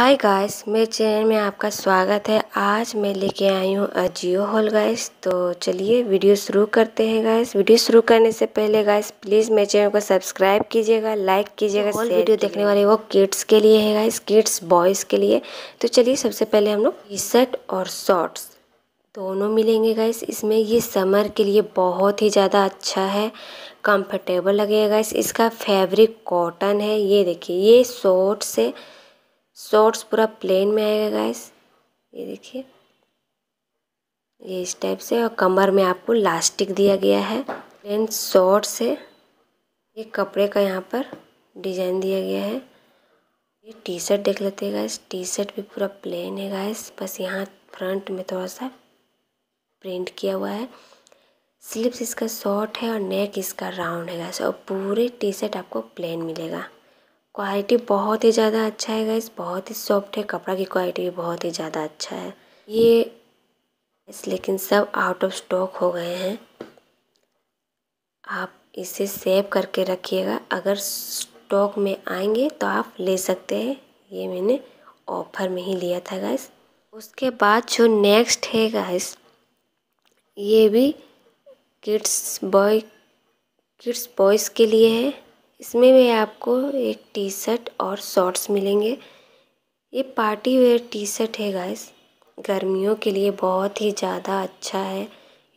Hi guys मेरे channel में आपका स्वागत है। आज मैं लेके आई हूँ अजियो हॉल गाइस तो चलिए वीडियो शुरू करते हैं गाइस वीडियो शुरू करने से पहले गाइस प्लीज़ मेरे चैनल को सब्सक्राइब कीजिएगा लाइक कीजिएगा ऑल वीडियो देखने वाले वो किड्स के लिए है गाइस किड्स बॉयज़ के लिए। तो चलिए सबसे पहले हम लोग टी शर्ट और शॉर्ट्स दोनों मिलेंगे गाइस इसमें ये समर के लिए बहुत ही ज़्यादा अच्छा है कंफर्टेबल लगेगा गाइस इसका फैब्रिक कॉटन है। ये देखिए ये शॉर्ट्स है। शॉर्ट्स पूरा प्लेन में आएगा गाइस ये देखिए. ये इस टाइप से और कमर में आपको लास्टिक दिया गया है. प्लेन शॉर्ट्स है. ये कपड़े का यहाँ पर डिज़ाइन दिया गया है. ये टी शर्ट देख लेते हैं गाइस टी शर्ट भी पूरा प्लेन है गाइस बस यहाँ फ्रंट में थोड़ा सा प्रिंट किया हुआ है. स्लिप्स इसका शॉर्ट है और नेक इसका राउंड है गाइस और पूरे टी शर्ट आपको प्लेन मिलेगा. क्वालिटी बहुत ही ज़्यादा अच्छा है गाइस बहुत ही सॉफ्ट है। कपड़ा की क्वालिटी भी बहुत ही ज़्यादा अच्छा है। ये लेकिन सब आउट ऑफ़ स्टॉक हो गए हैं। आप इसे सेव करके रखिएगा। अगर स्टॉक में आएँगे तो आप ले सकते हैं। ये मैंने ऑफ़र में ही लिया था गैस उसके बाद जो नेक्स्ट है गैस ये भी किड्स बॉय किड्स बॉयज़ के लिए है। इसमें भी आपको एक टी शर्ट और शॉर्ट्स मिलेंगे। ये पार्टी वेयर टी शर्ट है गाइस। गर्मियों के लिए बहुत ही ज़्यादा अच्छा है।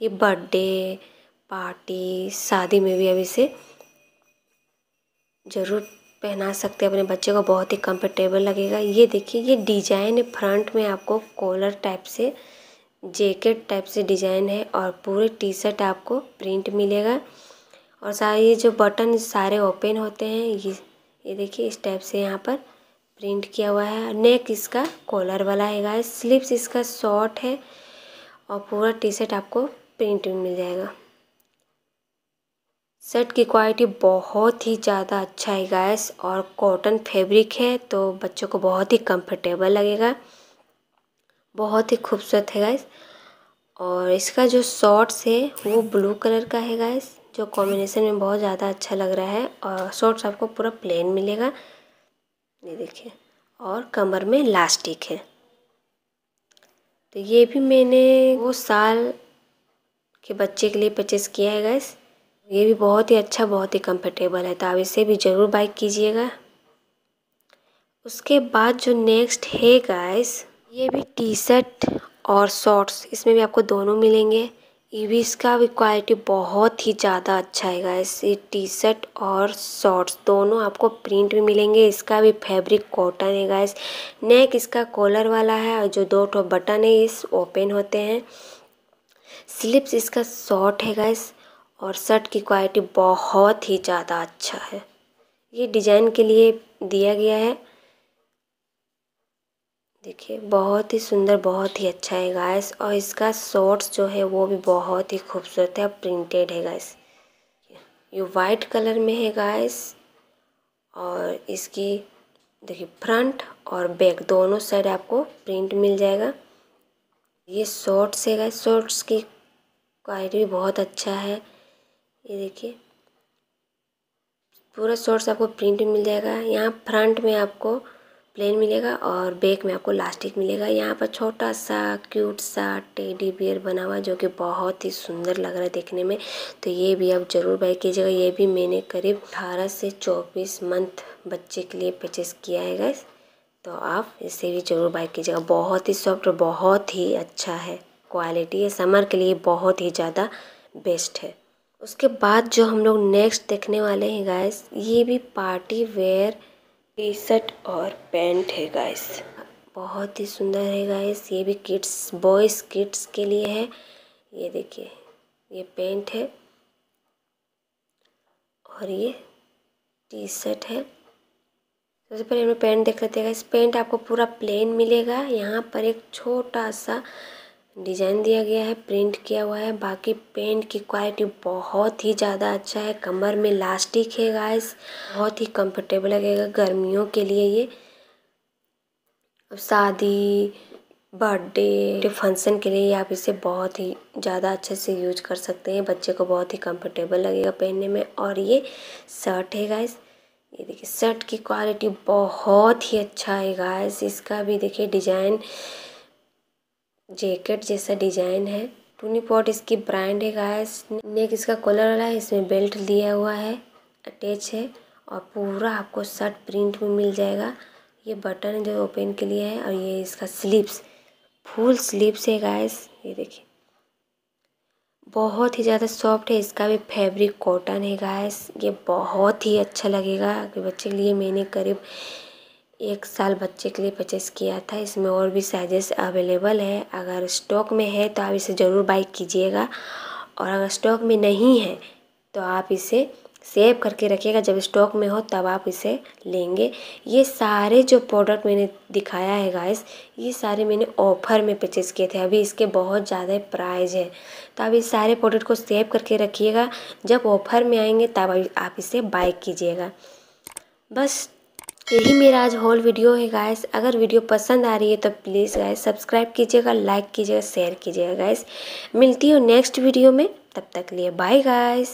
ये बर्थडे, पार्टी, शादी में भी अब इसे ज़रूर पहना सकते हैं। अपने बच्चे को बहुत ही कंफर्टेबल लगेगा। ये देखिए, ये डिज़ाइन है फ्रंट में आपको कॉलर टाइप से जैकेट टाइप से डिज़ाइन है और पूरे टी शर्ट आपको प्रिंट मिलेगा। और सारे ये जो बटन सारे ओपन होते हैं, ये ये देखिए इस टाइप से यहाँ पर प्रिंट किया हुआ है। नेक इसका कॉलर वाला है गाइस। स्लीव्स इसका शॉर्ट है और पूरा टी शर्ट आपको प्रिंट में मिल जाएगा। शर्ट की क्वालिटी बहुत ही ज़्यादा अच्छा है गैस और कॉटन फैब्रिक है तो बच्चों को बहुत ही कंफर्टेबल लगेगा। बहुत ही खूबसूरत है गैस और इसका जो शॉर्ट्स है वो ब्लू कलर का है गैस जो कॉम्बिनेशन में बहुत ज़्यादा अच्छा लग रहा है और शॉर्ट्स आपको पूरा प्लेन मिलेगा। ये देखिए, और कमर में लास्टिक है। तो ये भी मैंने वो साल के बच्चे के लिए परचेस किया है गैस ये भी बहुत ही अच्छा बहुत ही कंफर्टेबल है तो आप इसे भी ज़रूर बाई कीजिएगा। उसके बाद जो नेक्स्ट है गैस ये भी टी शर्ट और शॉर्ट्स इसमें भी आपको दोनों मिलेंगे। इसका भी क्वालिटी बहुत ही ज़्यादा अच्छा है गाइस ये टी शर्ट और शॉर्ट्स दोनों आपको प्रिंट भी मिलेंगे. इसका भी फैब्रिक कॉटन है गाइस नेक इसका कॉलर वाला है और जो दो ठो बटन है, इस ओपन होते हैं. स्लिप्स इसका शॉर्ट है गाइस और शर्ट की क्वालिटी बहुत ही ज़्यादा अच्छा है. ये डिज़ाइन के लिए दिया गया है। देखिए, बहुत ही सुंदर, बहुत ही अच्छा है गाइस और इसका शॉर्ट्स जो है वो भी बहुत ही खूबसूरत है प्रिंटेड है गाइस ये वाइट कलर में है गाइस और इसकी देखिए फ्रंट और बैक दोनों साइड आपको प्रिंट मिल जाएगा। ये शॉर्ट्स है गाइस शॉर्ट्स की क्वालिटी भी बहुत अच्छा है। ये देखिए, पूरा शॉर्ट्स आपको प्रिंट मिल जाएगा। यहाँ फ्रंट में आपको प्लेन मिलेगा और बैक में आपको लास्टिक मिलेगा। यहाँ पर छोटा सा, क्यूट सा टेडी बियर बना हुआ जो कि बहुत ही सुंदर लग रहा है देखने में। तो ये भी आप ज़रूर बाई कीजिएगा। ये भी मैंने करीब अठारह से चौबीस मंथ बच्चे के लिए परचेज़ किया है गैस तो आप इसे भी ज़रूर बाई कीजिएगा। बहुत ही सॉफ्ट और बहुत ही अच्छा है। क्वालिटी है। समर के लिए बहुत ही ज़्यादा बेस्ट है। उसके बाद जो हम लोग नेक्स्ट देखने वाले हैं गैस ये भी पार्टी वेयर टी शर्ट और पैंट है गाइस बहुत ही सुंदर है गाइस ये भी किड्स बॉयज़ किड्स के लिए है. ये देखिए, ये पैंट है और ये टी शर्ट है. सबसे पहले हमें पैंट देख लेते हैं इस पैंट आपको पूरा प्लेन मिलेगा. यहाँ पर एक छोटा सा डिज़ाइन दिया गया है, प्रिंट किया हुआ है। बाकी पेंट की क्वालिटी बहुत ही ज़्यादा अच्छा है। कमर में लास्टिक है गाइस बहुत ही कंफर्टेबल लगेगा गर्मियों के लिए ये। अब शादी बर्थडे फ़ंक्शन के लिए आप इसे बहुत ही ज़्यादा अच्छे से यूज़ कर सकते हैं। बच्चे को बहुत ही कंफर्टेबल लगेगा पहनने में। और ये शर्ट है गाइस ये देखिए शर्ट की क्वालिटी बहुत ही अच्छा है गाइस इसका भी देखिए डिज़ाइन जैकेट जैसा डिज़ाइन है। टूनी पॉट इसकी ब्रांड है गाइस। नेक इसका कलर वाला है, इसमें बेल्ट दिया हुआ है, अटैच है और पूरा आपको शर्ट प्रिंट में मिल जाएगा। ये बटन जो ओपन के लिए है और ये इसका स्लीव्स, फुल स्लीव्स है गाइस। ये देखिए। बहुत ही ज़्यादा सॉफ्ट है, इसका भी फैब्रिक कॉटन है गाइस। ये बहुत ही अच्छा लगेगा कि बच्चे के लिए मैंने करीब एक साल बच्चे के लिए परचेस किया था। इसमें और भी साइजेस अवेलेबल है। अगर स्टॉक में है तो आप इसे ज़रूर बाई कीजिएगा। और अगर स्टॉक में नहीं है तो आप इसे सेव करके रखिएगा। जब स्टॉक में हो, तब आप इसे लेंगे। ये सारे जो प्रोडक्ट मैंने दिखाया है गाइस ये सारे मैंने ऑफ़र में परचेस किए थे। अभी इसके बहुत ज़्यादा प्राइस है। तो आप इस सारे प्रोडक्ट को सेव करके रखिएगा। जब ऑफ़र में आएँगे, तब आप इसे बाय कीजिएगा। बस यही मेरा आज होल वीडियो है गाइस अगर वीडियो पसंद आ रही है तो प्लीज़ गाइस सब्सक्राइब कीजिएगा लाइक कीजिएगा शेयर कीजिएगा गाइस मिलती हूँ नेक्स्ट वीडियो में. तब तक लिए बाय गाइस